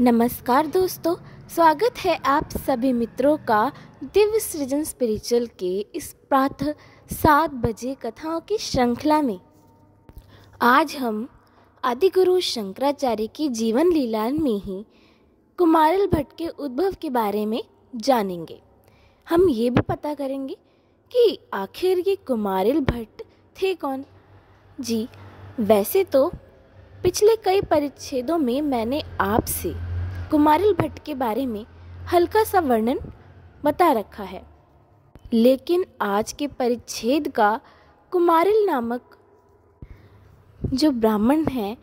नमस्कार दोस्तों, स्वागत है आप सभी मित्रों का दिव्य सृजन स्पिरिचुअल के इस प्रातः सात बजे कथाओं की श्रृंखला में। आज हम आदि गुरु शंकराचार्य की जीवन लीला में ही कुमारल भट्ट के उद्भव के बारे में जानेंगे। हम ये भी पता करेंगे कि आखिर ये कुमारिल भट्ट थे कौन? जी, वैसे तो पिछले कई परिच्छेदों में मैंने आपसे कुमारिल भट्ट के बारे में हल्का सा वर्णन बता रखा है। लेकिन आज के परिच्छेद का कुमारिल नामक जो ब्राह्मण हैं,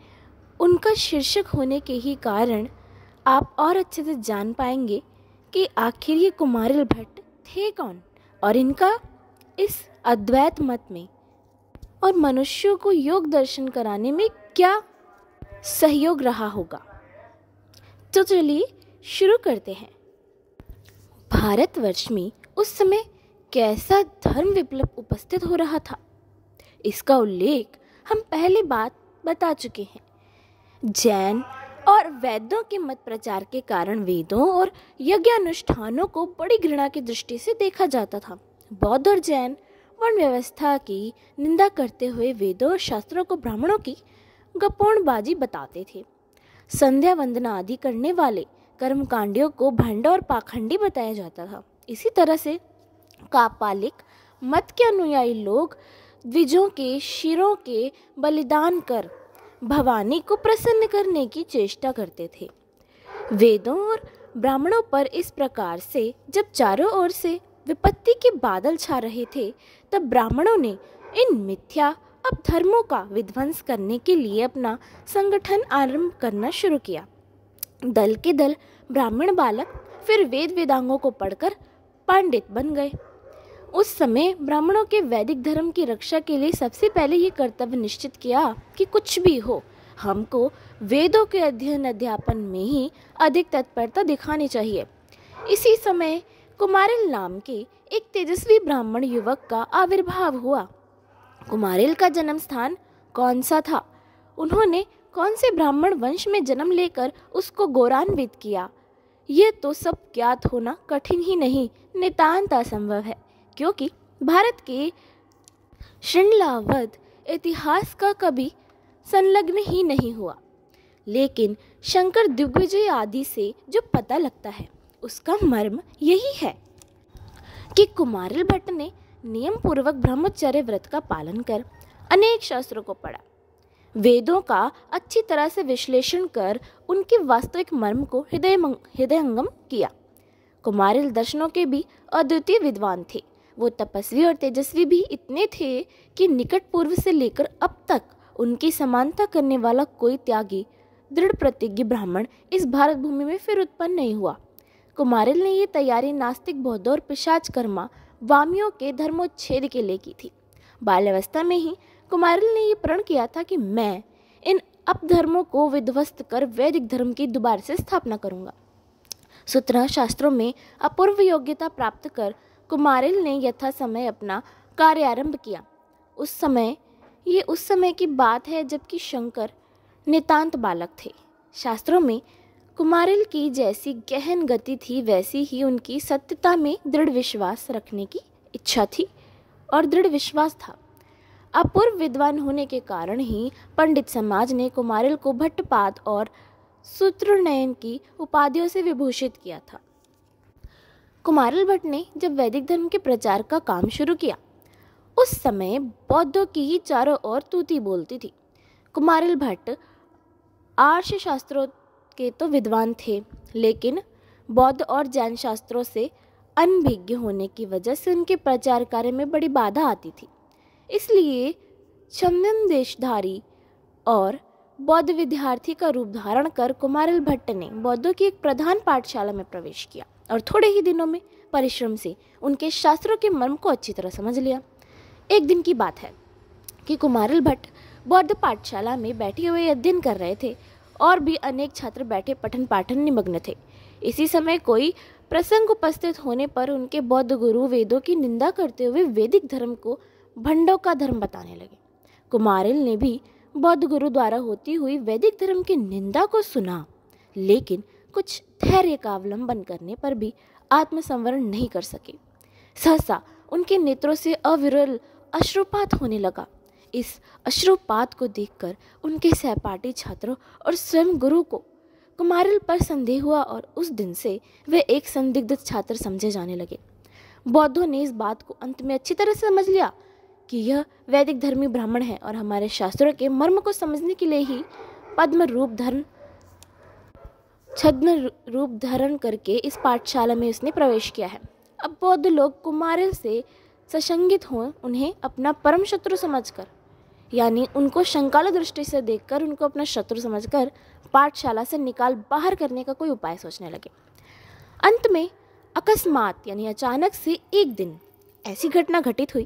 उनका शीर्षक होने के ही कारण आप और अच्छे से जान पाएँगे कि आखिर ये कुमारिल भट्ट थे कौन और इनका इस अद्वैत मत में और मनुष्यों को योग दर्शन कराने में क्या सहयोग रहा होगा। तो चलिए शुरू करते हैं। भारतवर्ष में उस समय कैसा धर्म विप्लव उपस्थित हो रहा था? इसका उल्लेख हम पहले बात बता चुके हैं। जैन और वैद्यों के मत प्रचार के कारण वेदों और यज्ञानुष्ठानों को बड़ी घृणा की दृष्टि से देखा जाता था। बौद्ध और जैन वर्ण व्यवस्था की निंदा करते हुए वेदों और शास्त्रों को ब्राह्मणों की गपोणबाजी बताते थे। संध्या वंदना आदि करने वाले कर्मकांडियों को भंड और पाखंडी बताया जाता था। इसी तरह से कापालिक, मत के अनुयायी लोग, द्विजों के, शिरों के बलिदान कर भवानी को प्रसन्न करने की चेष्टा करते थे। वेदों और ब्राह्मणों पर इस प्रकार से जब चारों ओर से विपत्ति के बादल छा रहे थे, तब ब्राह्मणों ने इन मिथ्या अब धर्मों का विध्वंस करने के लिए अपना संगठन आरंभ करना शुरू किया। दल के दल, ब्राह्मण बालक, फिर वेद वेदांगों को पढ़कर पंडित बन गए। उस समय ब्राह्मणों के वैदिक धर्म की रक्षा के लिए सबसे पहले ये कर्तव्य निश्चित किया कि कुछ भी हो, हमको वेदों के अध्ययन अध्यापन में ही अधिक तत्परता दिखानी चाहिए। इसी समय कुमारिल नाम के एक तेजस्वी ब्राह्मण युवक का आविर्भाव हुआ। कुमारिल का जन्म स्थान कौन सा था? उन्होंने कौन से ब्राह्मण वंश में जन्म लेकर उसको गौरान्वित किया? ये तो सब ज्ञात होना कठिन ही नहीं नितान्त असंभव है, क्योंकि भारत के श्रृंगलावध इतिहास का कभी संलग्न ही नहीं हुआ। लेकिन शंकर दिग्विजय आदि से जो पता लगता है, उसका मर्म यही है कि कुमारिल भट्ट ने नियम पूर्वक ब्रह्मचर्य व्रत का पालन कर अनेक शास्त्रों को पढ़ा। वेदों का अच्छी तरह से विश्लेषण कर उनके वास्तविक मर्म को हृदय हृदयंगम किया। कुमारिल दर्शनों के भी अद्वितीय विद्वान थे। वो तपस्वी और तेजस्वी भी इतने थे कि निकट पूर्व से लेकर अब तक उनकी समानता करने वाला कोई त्यागी, दृढ़ प्रतिज्ञ ब्राह्मण इस भारत भूमि में फिर उत्पन्न नहीं हुआ। कुमारिल ने ये तैयारी नास्तिक बौद्ध और पिशाच कर्मा वामियों के धर्मोच्छेद के लिए की थी। बाल्यावस्था में ही कुमारिल ने यह प्रण किया था कि मैं इन अपधर्मों को विध्वस्त कर वैदिक धर्म की दोबारा से स्थापना करूँगा। सूत्र शास्त्रों में अपूर्व योग्यता प्राप्त कर कुमारिल ने यथा समय अपना कार्य आरंभ किया। उस समय, ये उस समय की बात है जबकि शंकर नितांत बालक थे। शास्त्रों में कुमारिल की जैसी गहन गति थी, वैसी ही उनकी सत्यता में दृढ़ विश्वास रखने की इच्छा थी और दृढ़ विश्वास था। अपूर्व विद्वान होने के कारण ही पंडित समाज ने कुमारिल को भट्टपात और सूत्रनयन की उपाधियों से विभूषित किया था। कुमारिल भट्ट ने जब वैदिक धर्म के प्रचार का काम शुरू किया, उस समय बौद्धों की ही चारों ओर तूती बोलती थी। कुमारिल भट्ट आर्ष शास्त्रों के तो विद्वान थे, लेकिन बौद्ध और जैन शास्त्रों से अनभिज्ञ होने की वजह से उनके प्रचार कार्य में बड़ी बाधा आती थी। इसलिए छंदन देशधारी और बौद्ध विद्यार्थी का रूप धारण कर कुमारिल भट्ट ने बौद्धों की एक प्रधान पाठशाला में प्रवेश किया और थोड़े ही दिनों में परिश्रम से उनके शास्त्रों के मर्म को अच्छी तरह समझ लिया। एक दिन की बात है कि कुमारिल भट्ट बौद्ध पाठशाला में बैठे हुए अध्ययन कर रहे थे और भी अनेक छात्र बैठे पठन पाठन निमग्न थे। इसी समय कोई प्रसंग उपस्थित होने पर उनके बौद्ध गुरु वेदों की निंदा करते हुए वैदिक धर्म को भंडों का धर्म बताने लगे। कुमारिल ने भी बौद्ध गुरु द्वारा होती हुई वैदिक धर्म की निंदा को सुना, लेकिन कुछ धैर्य का अवलंबन करने पर भी आत्मसंवरण नहीं कर सके। सहसा उनके नेत्रों से अविरल अश्रुपात होने लगा। इस अश्रुपात को देखकर उनके सहपाठी छात्रों और स्वयं गुरु को कुमारिल पर संदेह हुआ और उस दिन से वे एक संदिग्ध छात्र समझे जाने लगे। बौद्धों ने इस बात को अंत में अच्छी तरह से समझ लिया कि यह वैदिक धर्मी ब्राह्मण है और हमारे शास्त्रों के मर्म को समझने के लिए ही पद्म रूप धर्म छद्म रूप धारण करके इस पाठशाला में उसने प्रवेश किया है। अब बौद्ध लोग कुमारिल से सशंगित हो, उन्हें अपना परम शत्रु समझकर यानी उनको शंकाल दृष्टि से देखकर, उनको अपना शत्रु समझकर पाठशाला से निकाल बाहर करने का कोई उपाय सोचने लगे। अंत में अकस्मात यानी अचानक से एक दिन ऐसी घटना घटित हुई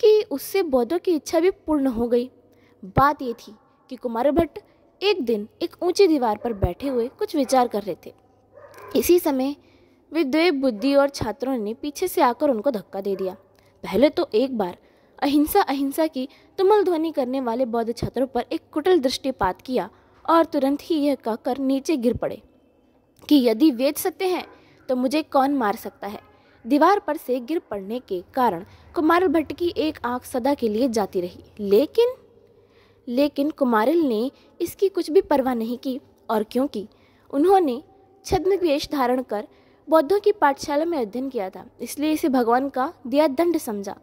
कि उससे बौद्धों की इच्छा भी पूर्ण हो गई। बात ये थी कि कुमार भट्ट एक दिन एक ऊँची दीवार पर बैठे हुए कुछ विचार कर रहे थे। इसी समय वे बुद्धि और छात्रों ने पीछे से आकर उनको धक्का दे दिया। पहले तो एक बार अहिंसा अहिंसा की तुमल ध्वनि करने वाले बौद्ध छात्रों पर एक कुटल दृष्टिपात किया और तुरंत ही यह कहकर नीचे गिर पड़े कि यदि वेद सत्य हैं तो मुझे कौन मार सकता है? दीवार पर से गिर पड़ने के कारण कुमारिल भट्ट की एक आँख सदा के लिए जाती रही। लेकिन लेकिन कुमारिल ने इसकी कुछ भी परवाह नहीं की और क्योंकि उन्होंने छद्म वेश धारण कर बौद्धों की पाठशाला में अध्ययन किया था, इसलिए इसे भगवान का दिया दंड समझा।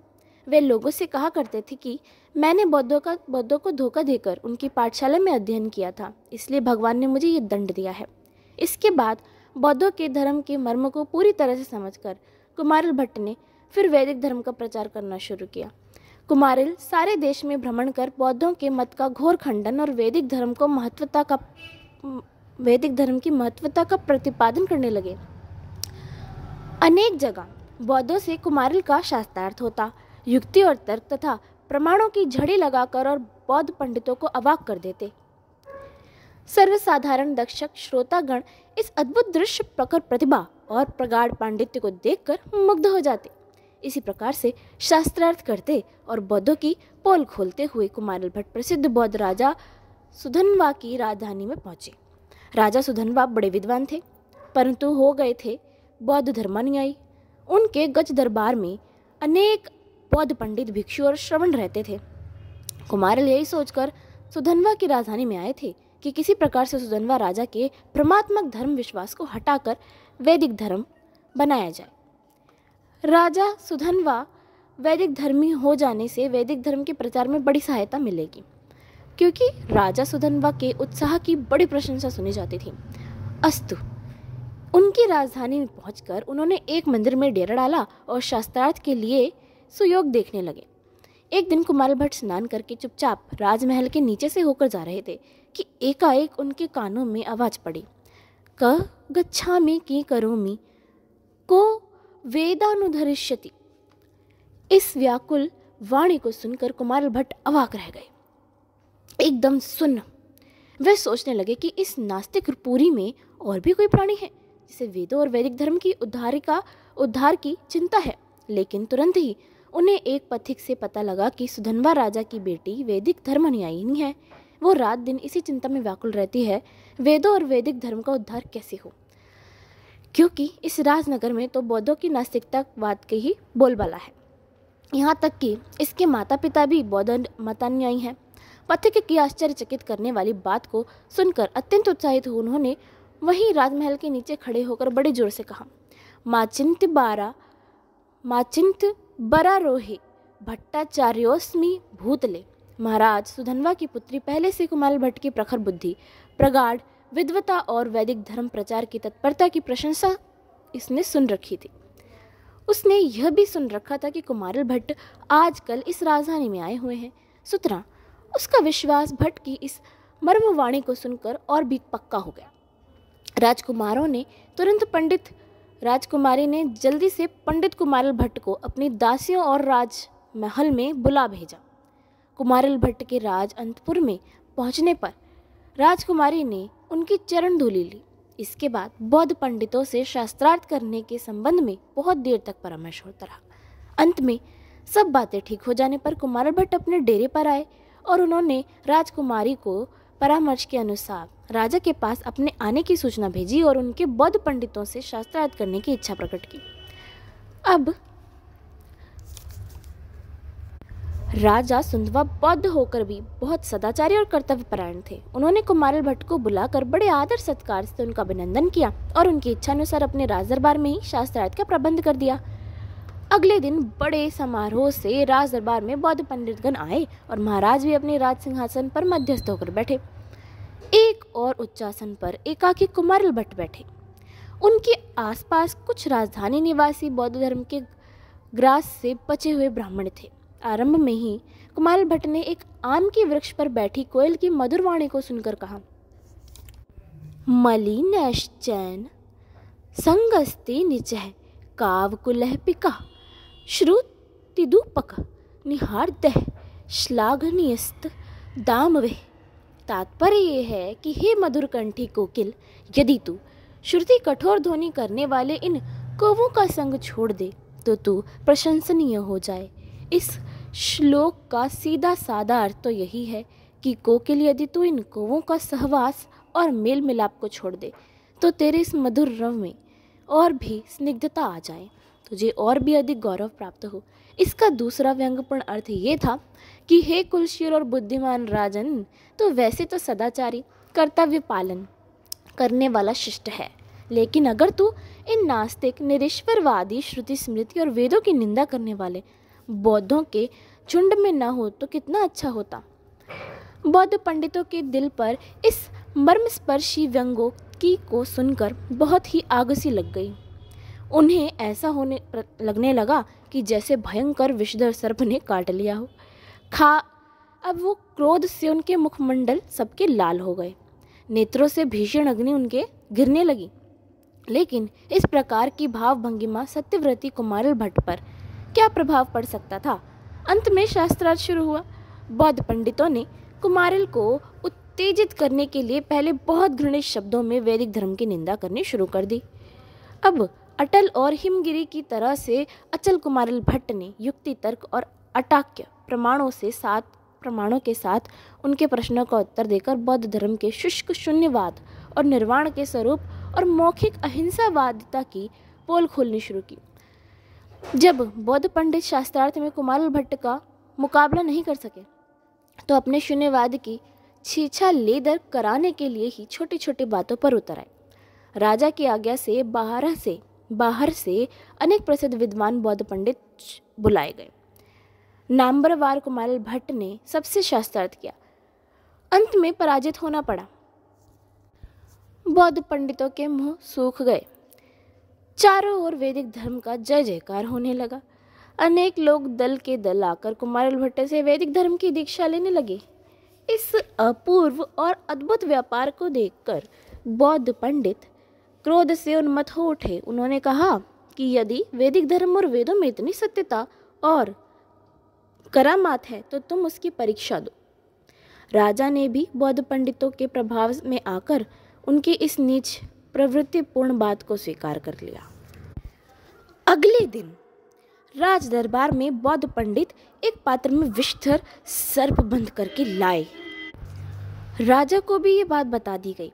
वे लोगों से कहा करते थे कि मैंने बौद्धों का, बौद्धों को धोखा देकर उनकी पाठशाला में अध्ययन किया था, इसलिए भगवान ने मुझे ये दंड दिया है। इसके बाद बौद्धों के धर्म के मर्म को पूरी तरह से समझकर कुमारिल भट्ट ने फिर वैदिक धर्म का प्रचार करना शुरू किया। कुमारिल सारे देश में भ्रमण कर बौद्धों के मत का घोर खंडन और वैदिक धर्म को महत्वता का, वैदिक धर्म की महत्वता का प्रतिपादन करने लगे। अनेक जगह बौद्धों से कुमारिल का शास्त्रार्थ होता युक्ति और तर्क तथा प्रमाणों की झड़ी लगाकर और बौद्ध पंडितों को अवाक कर देते। सर्वसाधारण दक्षक श्रोतागण इस अद्भुत दृश्य प्रकर प्रतिभा और प्रगाढ़ पांडित्य को देखकर मुग्ध हो जाते। इसी प्रकार से शास्त्रार्थ करते और बौद्धों की पोल खोलते हुए कुमारल भट्ट प्रसिद्ध बौद्ध राजा सुधनवा की राजधानी में पहुँचे। राजा सुधनवा बड़े विद्वान थे, परंतु हो गए थे बौद्ध धर्मानुयायी। उनके गज दरबार में अनेक बौद्ध पंडित भिक्षु और श्रवण रहते थे। कुमारिल यही सोचकर, सुधनवा की राजधानी में आए थे कि किसी प्रकार से सुधनवा राजा के परमात्मक धर्म विश्वास को हटाकर वैदिक धर्म बनाया जाए। राजा सुधनवा वैदिक धर्मी हो जाने से वैदिक धर्म के प्रचार में बड़ी सहायता मिलेगी, क्योंकि राजा सुधनवा के उत्साह की बड़ी प्रशंसा सुनी जाती थी। अस्तु, उनकी राजधानी में पहुंचकर उन्होंने एक मंदिर में डेरा डाला और शास्त्रार्थ के लिए सुयोग देखने लगे। एक दिन कुमार भट्ट स्नान करके चुपचाप राजमहल के नीचे से होकर जा रहे थे कि एकाएक उनके कानों में आवाज़ पड़ी। क गच्छा में की करोमी, को वेदानुधरिष्यति। इस व्याकुल वाणी को सुनकर कुमार भट्ट अवाक रह गए। एकदम सुन्न। वे सोचने लगे कि इस नास्तिक पूरी में और भी कोई प्राणी है, जिसे वेदों और वैदिक धर्म की उद्धारिका, उद्धार की चिंता है, लेकिन तुरंत ही उन्हें एक पथिक से पता लगा कि सुधनवा राजा की बेटी वैदिक धर्म अनुयायी है। वो रात दिन इसी चिंता में व्याकुल रहती है, वेदों और वैदिक धर्म का उद्धार कैसे हो? क्योंकि इस राजनगर में तो बौद्धों की नास्तिकतावाद के ही बोलबाला है। यहाँ तक कि इसके माता पिता भी बौद्ध मतानुयायी हैं। पथिक की आश्चर्यचकित करने वाली बात को सुनकर अत्यंत उत्साहित उन्होंने वहीं राजमहल के नीचे खड़े होकर बड़े ज़ोर से कहा, माचिंत बारा, माचिंत बरारोहे भट्टाचार्योस्मी भूतले। महाराज सुधनवा की पुत्री पहले से कुमार भट्ट की प्रखर बुद्धि, प्रगाढ़, विद्वता और वैदिक धर्म प्रचार की तत्परता की प्रशंसा इसने सुन रखी थी। उसने यह भी सुन रखा था कि कुमार भट्ट आजकल इस राजधानी में आए हुए हैं। सुतरा, उसका विश्वास भट्ट की इस मर्मवाणी को सुनकर और भी पक्का हो गया। राजकुमारों ने तुरंत पंडित राजकुमारी ने जल्दी से पंडित कुमारल भट्ट को अपनी दासियों और राज महल में बुला भेजा। कुमारल भट्ट के राज अंतपुर में पहुँचने पर राजकुमारी ने उनकी चरण धूली ली। इसके बाद बौद्ध पंडितों से शास्त्रार्थ करने के संबंध में बहुत देर तक परामर्श होता रहा। अंत में सब बातें ठीक हो जाने पर कुमार भट्ट अपने डेरे पर आए और उन्होंने राजकुमारी को परामर्श के अनुसार राजा के पास अपने आने की सूचना भेजी और उनके बौद्ध पंडितों से शास्त्रार्थ करने की इच्छा प्रकट की। अब राजा सुंदवा बौद्ध होकर भी बहुत सदाचारी और कर्तव्यपरायण थे। उन्होंने कुमारल भट्ट को बुलाकर बड़े आदर सत्कार से उनका अभिनंदन किया और उनकी इच्छा अनुसार अपने राजदरबार में ही शास्त्रार्थ का प्रबंध कर दिया। अगले दिन बड़े समारोह से राजदरबार में बौद्ध पंडितगण आए और महाराज भी अपने राज सिंहासन पर मध्यस्थ होकर बैठे। एक और उच्चासन पर एकाकी कुमारल भट्ट बैठे। उनके आसपास कुछ राजधानी निवासी बौद्ध धर्म के ग्रास से बचे हुए ब्राह्मण थे। आरंभ में ही कुमारल भट्ट ने एक आम के वृक्ष पर बैठी कोयल की मधुर वाणी को सुनकर कहा, मलिनश्चैन संगस्ते निचह कावकुलह पिका, श्रुतिदूपक निहारदह श्लाघनीयस्त दामवे। तात्पर्य ये है कि हे मधुर कंठी कोकिल, यदि तू श्रुति कठोर ध्वनि करने वाले इन कौवों का संग छोड़ दे तो तू प्रशंसनीय हो जाए। इस श्लोक का सीधा साधा अर्थ तो यही है कि कोकिल, यदि तू इन कौवों का सहवास और मेल मिलाप को छोड़ दे तो तेरे इस मधुर रव में और भी स्निग्धता आ जाए। तुझे और भी अधिक गौरव प्राप्त हो। इसका दूसरा व्यंगपूर्ण अर्थ ये था कि हे कुलशील और बुद्धिमान राजन तो वैसे तो सदाचारी, कर्तव्य पालन करने वाला शिष्ट है। लेकिन अगर तू इन नास्तिक, निरीश्वरवादी, श्रुति स्मृति और वेदों की निंदा करने वाले बौद्धों के झुंड में न हो तो कितना अच्छा होता। बौद्ध पंडितों के दिल पर इस मर्मस्पर्शी व्यंगों की को सुनकर बहुत ही आग सी लग गई। उन्हें ऐसा होने लगने लगा कि जैसे भयंकर विषधर सर्प ने काट लिया हो। खा, अब वो क्रोध से उनके मुखमंडल सबके लाल हो गए। नेत्रों से भीषण अग्नि उनके गिरने लगी। लेकिन इस प्रकार की भाव भंगिमा सत्यव्रती कुमारल भट्ट पर क्या प्रभाव पड़ सकता था? अंत में शास्त्रार्थ शुरू हुआ। बौद्ध पंडितों ने कुमारिल को उत्तेजित करने के लिए पहले बहुत घृणित शब्दों में वैदिक धर्म की निंदा करनी शुरू कर दी। अब अटल और हिमगिरी की तरह से अचल कुमारल भट्ट ने युक्ति, तर्क और अटाक्य प्रमाणों से साथ, प्रमाणों के साथ उनके प्रश्नों का उत्तर देकर बौद्ध धर्म के शुष्क शून्यवाद और निर्वाण के स्वरूप और मौखिक अहिंसावादिता की पोल खोलनी शुरू की। जब बौद्ध पंडित शास्त्रार्थ में कुमारल भट्ट का मुकाबला नहीं कर सके तो अपने शून्यवाद की छीछा लेदर कराने के लिए ही छोटी छोटी बातों पर उतर आए। राजा की आज्ञा से बाहर से बाहर से अनेक प्रसिद्ध विद्वान बौद्ध पंडित बुलाए गए। नाम्बरवार कुमार भट्ट ने सबसे शास्त्रार्थ किया। अंत में पराजित होना पड़ा। बौद्ध पंडितों के मुँह सूख गए। चारों ओर वैदिक धर्म का जय जयकार होने लगा। अनेक लोग दल के दल आकर कुमारल भट्ट से वैदिक धर्म की दीक्षा लेने लगे। इस अपूर्व और अद्भुत व्यापार को देखकर बौद्ध पंडित क्रोध से उन्मत हो उठे। उन्होंने कहा कि यदि वैदिक धर्म और वेदों में इतनी सत्यता और करामात है तो तुम उसकी परीक्षा दो। राजा ने भी बौद्ध पंडितों के प्रभाव में आकर उनकी इस नीच प्रवृत्तिपूर्ण बात को स्वीकार कर लिया। अगले दिन राज दरबार में बौद्ध पंडित एक पात्र में विषधर सर्प बंद करके लाए। राजा को भी ये बात बता दी गई।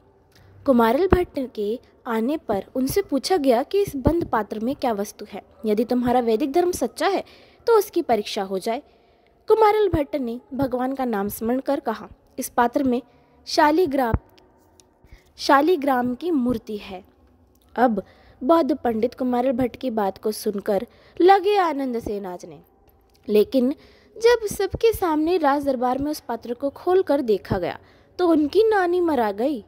कुमारल भट्ट के आने पर उनसे पूछा गया कि इस बंद पात्र में क्या वस्तु है। यदि तुम्हारा वैदिक धर्म सच्चा है तो उसकी परीक्षा हो जाए। कुमारल भट्ट ने भगवान का नाम स्मरण कर कहा, इस पात्र में शालीग्राम शालीग्राम की मूर्ति है। अब बौद्ध पंडित कुमारल भट्ट की बात को सुनकर लगे आनंद से नाचने लेकिन जब सबके सामने राज दरबार में उस पात्र को खोल कर देखा गया तो उनकी नानी मरा गई।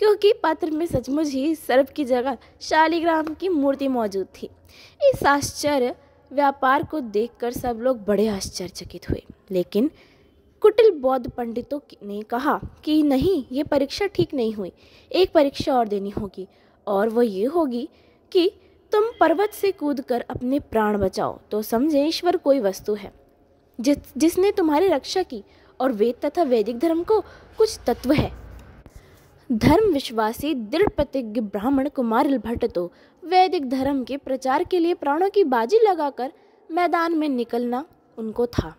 क्योंकि पात्र में सचमुच ही सर्प की जगह शालिग्राम की मूर्ति मौजूद थी। इस आश्चर्य व्यापार को देखकर सब लोग बड़े आश्चर्यचकित हुए। लेकिन कुटिल बौद्ध पंडितों ने कहा कि नहीं, ये परीक्षा ठीक नहीं हुई। एक परीक्षा और देनी होगी और वो ये होगी कि तुम पर्वत से कूद कर अपने प्राण बचाओ। तो समझे, ईश्वर कोई वस्तु है। जिस जिसने तुम्हारी रक्षा की और वेद तथा वैदिक धर्म को कुछ तत्व है। धर्म विश्वासी दृढ़ प्रतिज्ञ ब्राह्मण कुमारिल भट्ट तो वैदिक धर्म के प्रचार के लिए प्राणों की बाजी लगाकर मैदान में निकलना उनको था।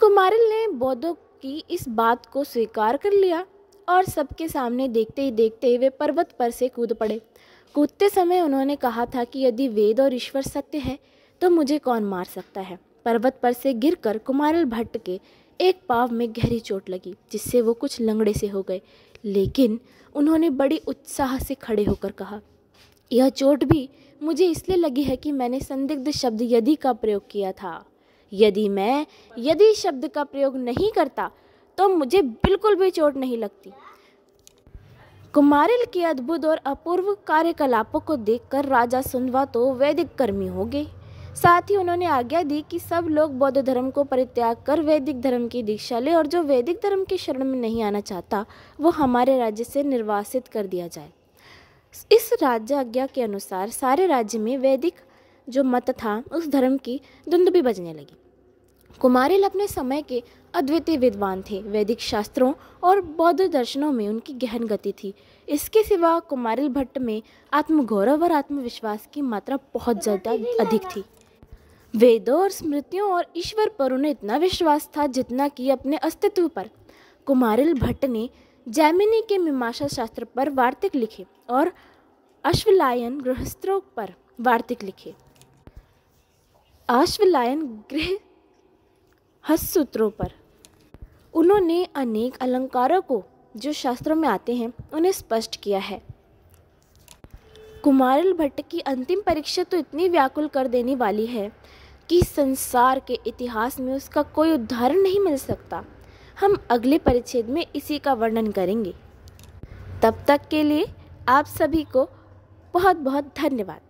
कुमारिल ने बौद्धों की इस बात को स्वीकार कर लिया और सबके सामने देखते ही देखते ही वे पर्वत पर से कूद पड़े। कूदते समय उन्होंने कहा था कि यदि वेद और ईश्वर सत्य है तो मुझे कौन मार सकता है? पर्वत पर से गिरकर कुमारिल भट्ट के एक पाव में गहरी चोट लगी, जिससे वो कुछ लंगड़े से हो गए। लेकिन उन्होंने बड़ी उत्साह से खड़े होकर कहा, यह चोट भी मुझे इसलिए लगी है कि मैंने संदिग्ध शब्द यदि का प्रयोग किया था। यदि मैं यदि शब्द का प्रयोग नहीं करता तो मुझे बिल्कुल भी चोट नहीं लगती। कुमारिल के अद्भुत और अपूर्व कार्यकलापों को देखकर राजा सुनवा तो वैदिक कर्मी हो गए। साथ ही उन्होंने आज्ञा दी कि सब लोग बौद्ध धर्म को परित्याग कर वैदिक धर्म की दीक्षा ले और जो वैदिक धर्म की शरण में नहीं आना चाहता, वो हमारे राज्य से निर्वासित कर दिया जाए। इस राज्य आज्ञा के अनुसार सारे राज्य में वैदिक जो मत था, उस धर्म की धुंध भी बजने लगी। कुमारिल अपने समय के अद्वितीय विद्वान थे। वैदिक शास्त्रों और बौद्ध दर्शनों में उनकी गहन गति थी। इसके सिवा कुमारिल भट्ट में आत्मगौरव और आत्मविश्वास की मात्रा बहुत ज़्यादा अधिक थी। वेदों और स्मृतियों और ईश्वर पर उन्हें इतना विश्वास था जितना कि अपने अस्तित्व पर। कुमारिल भट्ट ने जैमिनी के मीमांसा शास्त्र पर वार्तिक लिखे और अश्वलायन गृहस्थों पर वार्तिक लिखे। अश्वलायन गृह हस्तसूत्रों पर। उन्होंने अनेक अलंकारों को जो शास्त्रों में आते हैं, उन्हें स्पष्ट किया है। कुमारिल भट्ट की अंतिम परीक्षा तो इतनी व्याकुल कर देने वाली है कि संसार के इतिहास में उसका कोई उदाहरण नहीं मिल सकता। हम अगले परिच्छेद में इसी का वर्णन करेंगे। तब तक के लिए आप सभी को बहुत बहुत धन्यवाद।